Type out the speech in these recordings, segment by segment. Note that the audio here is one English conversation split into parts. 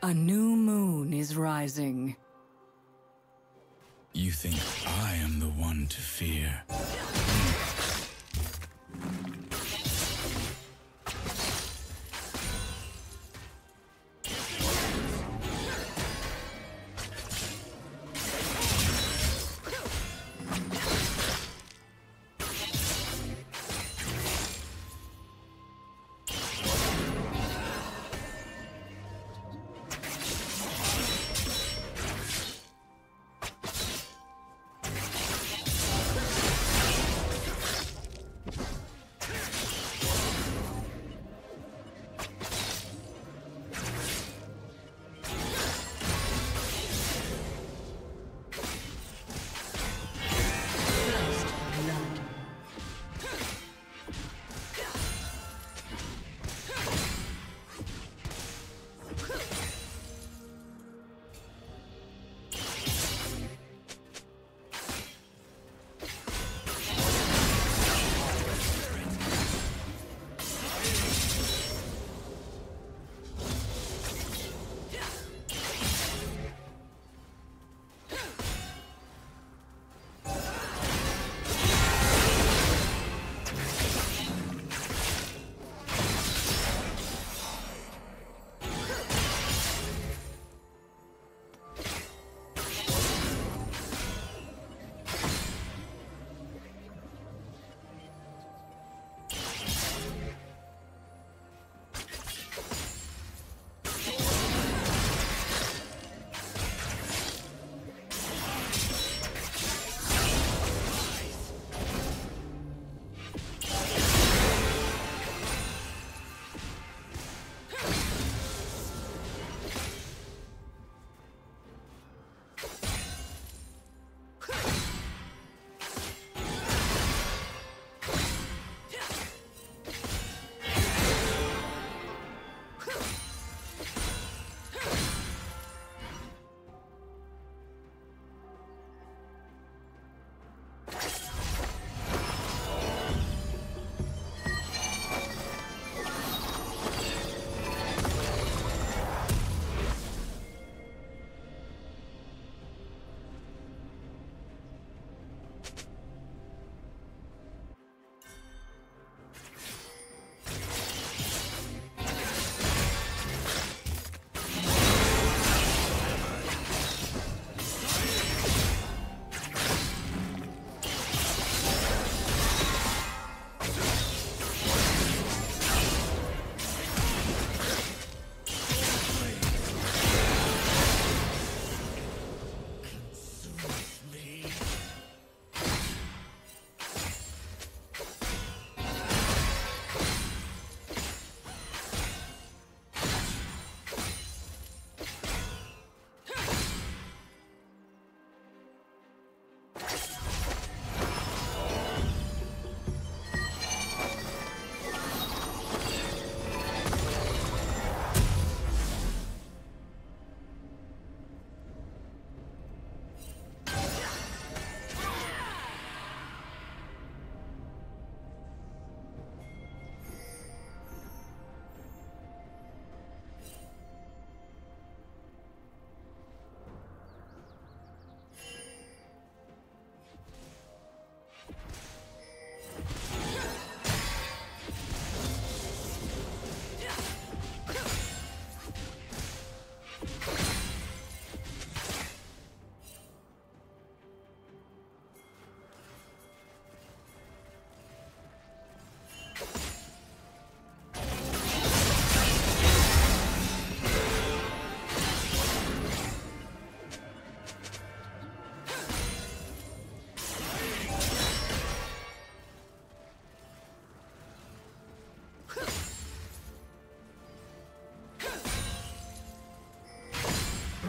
A new moon is rising. You think I am the one to fear?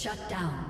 Shut down.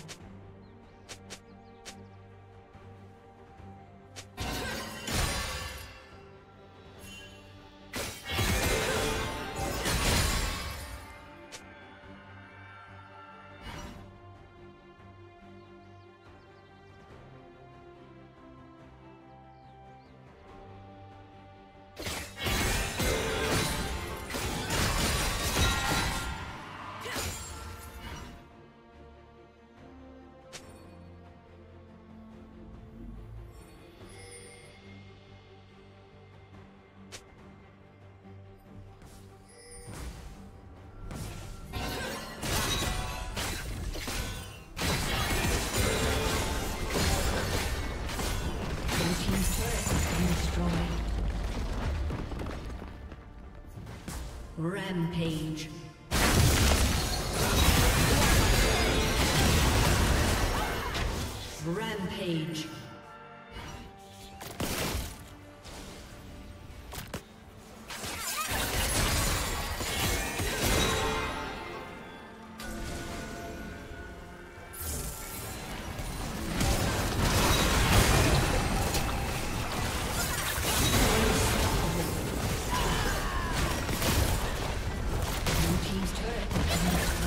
Rampage. Rampage. Thank you.